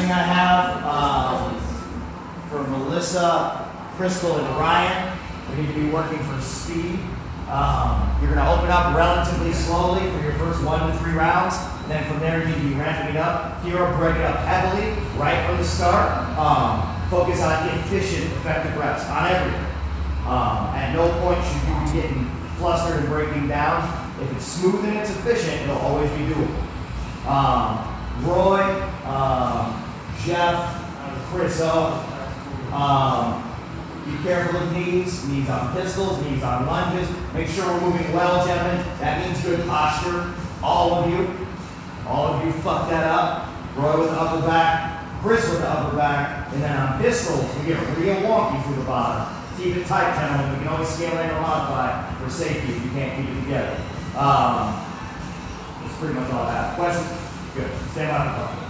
thing I have um, for Melissa, Crystal, and Ryan, we need to be working for speed. Um, you're going to open up relatively slowly for your first one to three rounds. And then from there, you need to be ramping it up. Here, break it up heavily right from the start. Um, focus on efficient, effective reps on everything. Um, at no point should you be getting flustered and breaking down. If it's smooth and it's efficient, it'll always be doable. Um, Roy, um, Jeff, Chris O. Um, be careful of knees, knees on pistols, knees on lunges. Make sure we're moving well, gentlemen. That means good posture. All of you. All of you fuck that up. Roy with the upper back, Chris with the upper back, and then on pistols, we get real wonky through the bottom. Keep it tight, gentlemen. We can always scale in or modify for safety if you can't keep it together. Um, that's pretty much all I have. Questions? Good. Stand by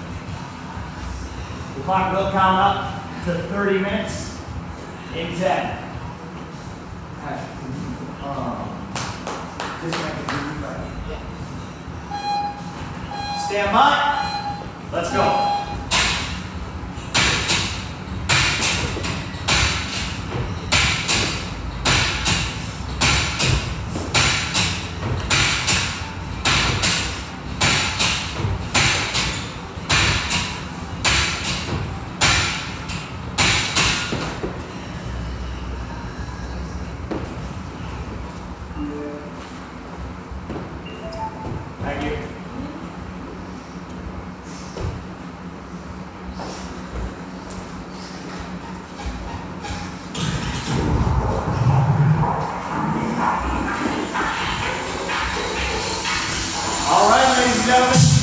the clock. Will count up to 30 minutes in 10. Um, Stand by. Let's go. Thank you. All ladies